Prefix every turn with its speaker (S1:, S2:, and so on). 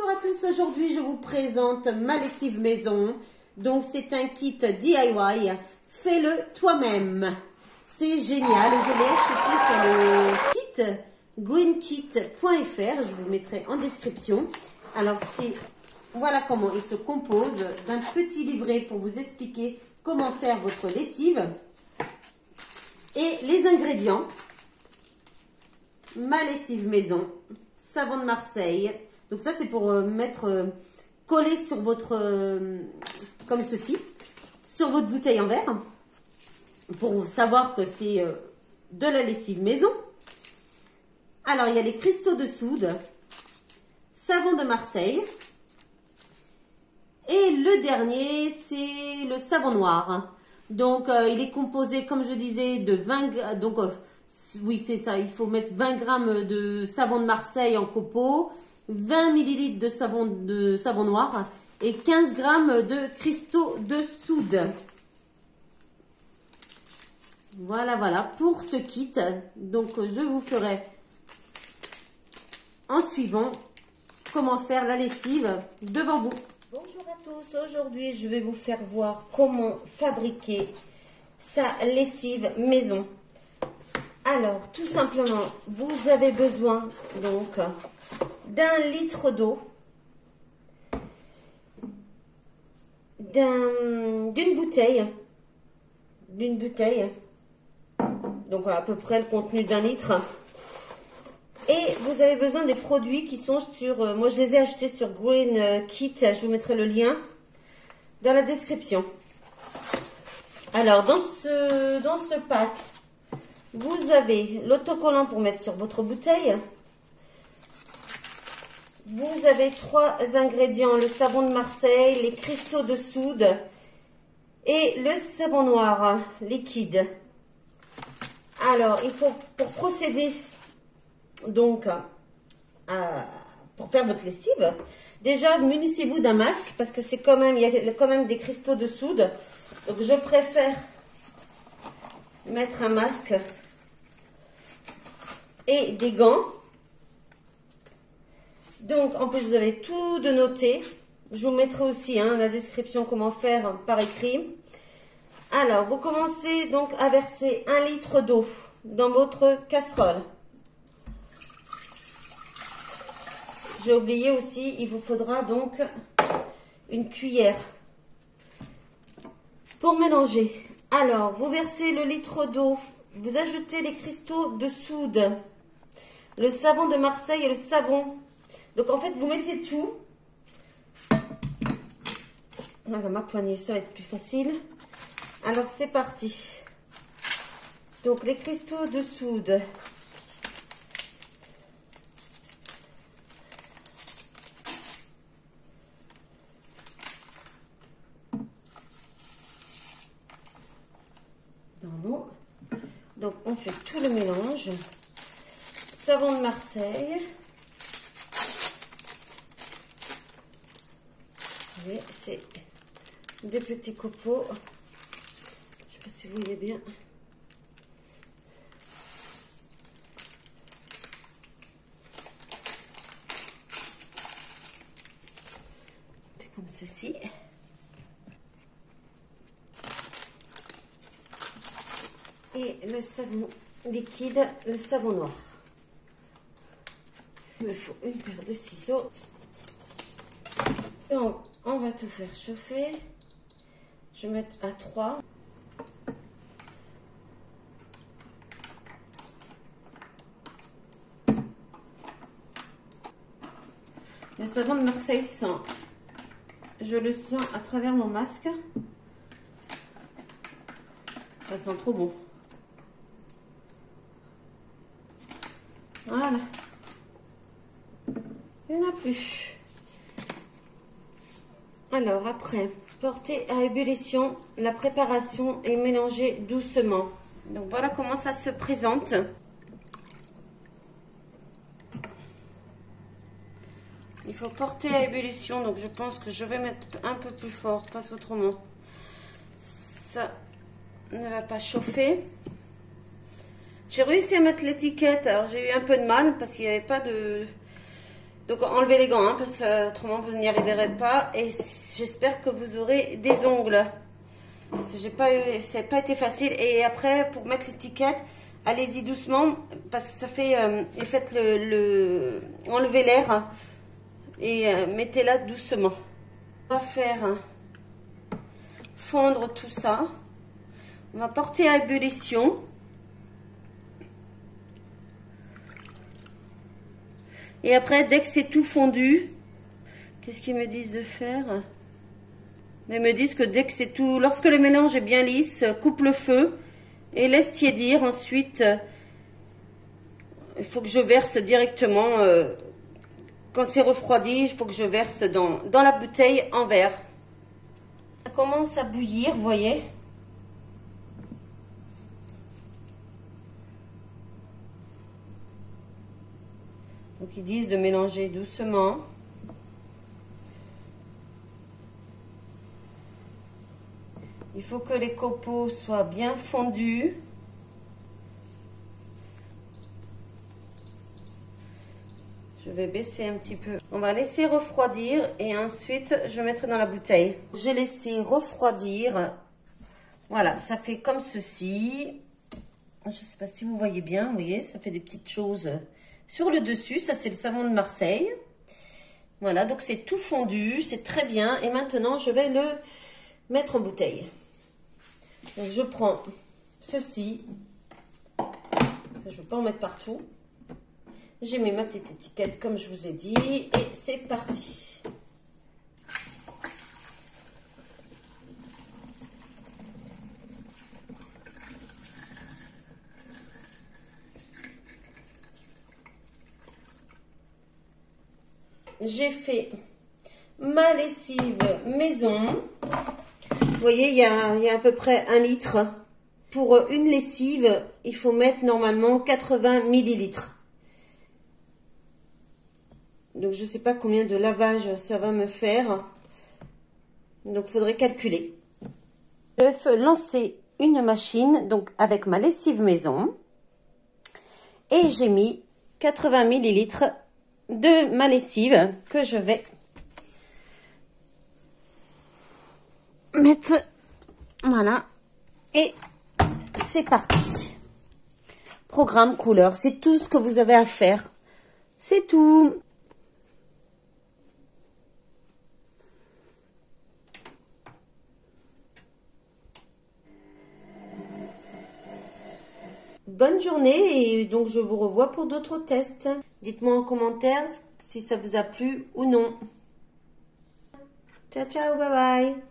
S1: Bonjour à tous, aujourd'hui je vous présente ma lessive maison. Donc c'est un kit DIY, fais-le toi-même. C'est génial, je l'ai acheté sur le site greenkit.fr, je vous mettrai en description. Alors c'est voilà comment il se compose d'un petit livret pour vous expliquer comment faire votre lessive. Et les ingrédients, ma lessive maison, savon de Marseille. Donc ça c'est pour euh, mettre, euh, coller sur votre, euh, comme ceci, sur votre bouteille en verre. Pour savoir que c'est de la lessive maison. Alors il y a les cristaux de soude, savon de Marseille, et le dernier, c'est le savon noir. Donc, il est composé, comme je disais, de 20... Donc, oui, c'est ça. Il faut mettre 20 grammes de savon de Marseille en copeaux, 20 millilitres de savon, noir et 15 grammes de cristaux de soude. Voilà, voilà, pour ce kit. Donc, je vous ferai en suivant comment faire la lessive devant vous. Bonjour à tous, aujourd'hui je vais vous faire voir comment fabriquer sa lessive maison. Alors tout simplement, vous avez besoin donc d'un litre d'eau, d'une bouteille, d'une bouteille, donc à peu près le contenu d'un litre, et vous avez besoin des produits qui sont sur... Euh, moi, je les ai achetés sur Green euh, Kit. Je vous mettrai le lien dans la description. Alors, dans ce, dans ce pack, vous avez l'autocollant pour mettre sur votre bouteille. Vous avez trois ingrédients. Le savon de Marseille, les cristaux de soude et le savon noir liquide. Alors, il faut, pour procéder donc, pour faire votre lessive, déjà, munissez-vous d'un masque parce que c'est quand même, il y a quand même des cristaux de soude. Donc, je préfère mettre un masque des gants. Donc, en plus, vous avez tout de noté. Je vous mettrai aussi hein, la description comment faire par écrit. Alors, vous commencez donc à verser un litre d'eau dans votre casserole. J'ai oublié aussi, il vous faudra donc une cuillère pour mélanger. Alors, vous versez le litre d'eau, vous ajoutez les cristaux de soude, le savon de Marseille et le savon. Donc, en fait, vous mettez tout. Voilà, ma poignée, ça va être plus facile. Alors, c'est parti. Donc, les cristaux de soude. Donc, on fait tout le mélange. Savon de Marseille. c'est des petits copeaux. Je ne sais pas si vous voyez bien. C'est comme ceci. et le savon liquide, le savon noir. Il me faut une paire de ciseaux. Donc, on va tout faire chauffer. Je vais mettre à 3. Le savon de Marseille sent. Je le sens à travers mon masque. Ça sent trop bon. Voilà. Il n'y en a plus. Alors, après, porter à ébullition la préparation et mélanger doucement. Donc, voilà comment ça se présente. Il faut porter à ébullition, donc je pense que je vais mettre un peu plus fort, parce autrement, ça ne va pas chauffer. J'ai réussi à mettre l'étiquette. Alors, j'ai eu un peu de mal parce qu'il n'y avait pas de, Donc enlevez les gants, hein, parce que autrement vous n'y arriverez pas. Et j'espère que vous aurez des ongles. J'ai pas pas été facile. Et après, pour mettre l'étiquette, allez-y doucement, parce que ça fait, euh, et faites le, le enlevez l'air et euh, mettez-la doucement. On va faire hein, fondre tout ça. On va porter à ébullition. Et après, dès que c'est tout fondu, qu'est-ce qu'ils me disent de faire? Ils me disent que dès que c'est tout, lorsque le mélange est bien lisse, coupe le feu et laisse tiédir. Ensuite, il faut que je verse directement, euh, quand c'est refroidi, il faut que je verse dans, dans la bouteille en verre. Ça commence à bouillir, vous voyez? Donc ils disent de mélanger doucement. Il faut que les copeaux soient bien fondus. Je vais baisser un petit peu. On va laisser refroidir et ensuite je mettrai dans la bouteille. J'ai laissé refroidir. Voilà, ça fait comme ceci. Je ne sais pas si vous voyez bien, vous voyez, ça fait des petites choses sur le dessus, ça c'est le savon de Marseille. Voilà, donc c'est tout fondu, c'est très bien. Et maintenant, je vais le mettre en bouteille. je prends ceci. je ne vais pas en mettre partout. J'ai mis ma petite étiquette comme je vous ai dit. Et c'est parti. J'ai fait ma lessive maison. Vous voyez, il y a, à peu près un litre. Pour une lessive, il faut mettre normalement 80 millilitres. Donc, je ne sais pas combien de lavage ça va me faire. Donc, il faudrait calculer. Je vais lancer une machine, donc avec ma lessive maison. Et j'ai mis 80 millilitres de ma lessive que je vais mettre voilà et c'est parti. Programme couleur c'est tout ce que vous avez à faire. C'est tout. Bonne journée et donc je vous revois pour d'autres tests. Dites-moi en commentaire si ça vous a plu ou non. Ciao, ciao, bye bye.